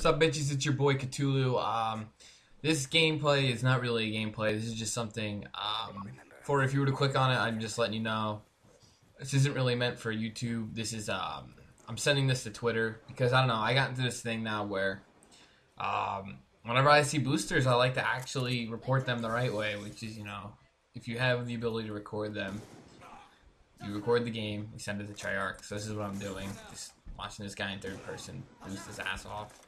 What's up, bitches? It's your boy Cthulhu. Um, this gameplay is not really a gameplay. This is just something um, for if you were to click on it. I'm just letting you know. This isn't really meant for YouTube. This is um, I'm sending this to Twitter because I don't know. I got into this thing now where um, whenever I see boosters, I like to actually report them the right way, which is you know if you have the ability to record them, you record the game, you send it to Treyarch. So this is what I'm doing. Just watching this guy in third person boost his ass off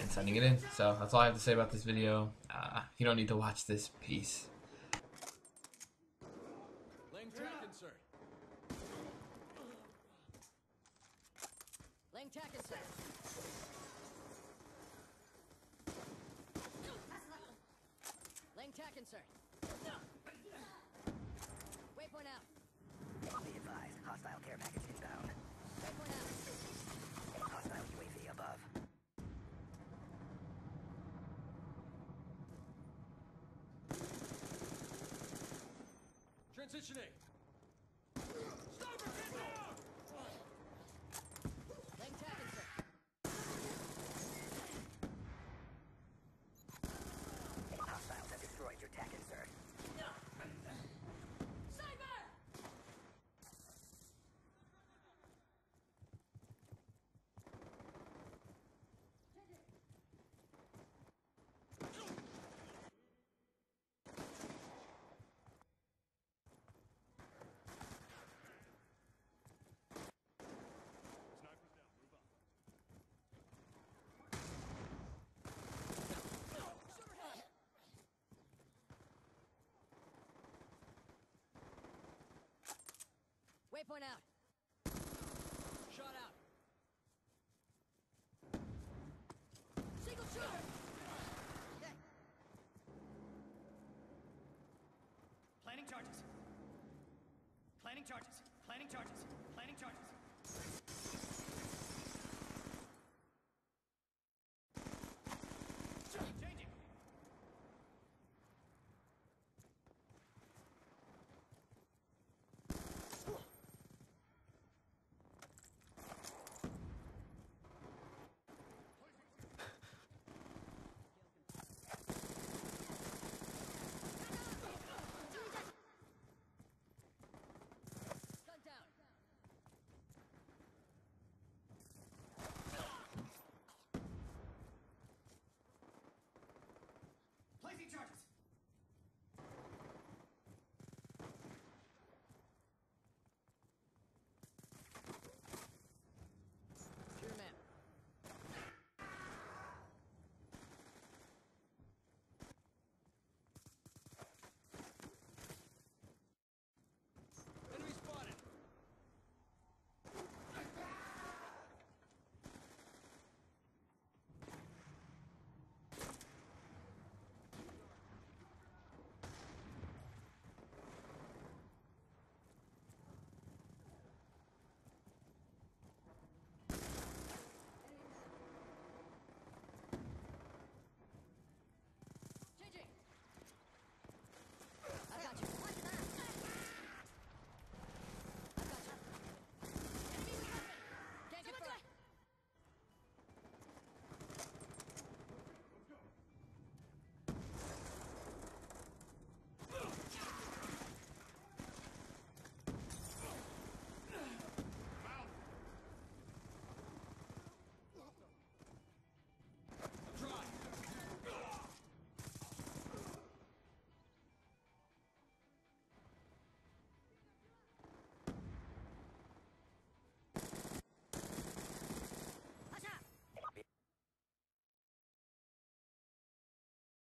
and sending it in. So that's all I have to say about this video. Uh, you don't need to watch this. Peace. Laying tracking, sir. Laying tack sir. Laying tack sir. Waypoint out. Be advised, hostile care package inbound. Waypoint out. Hostile UAV above. Transitioning. Laying tack in, sir. Hostiles have destroyed your tac insert. Waypoint out. Shot out. Single shooter. Okay. Planning charges. Planning charges. Planning charges. Planning charges. Charges.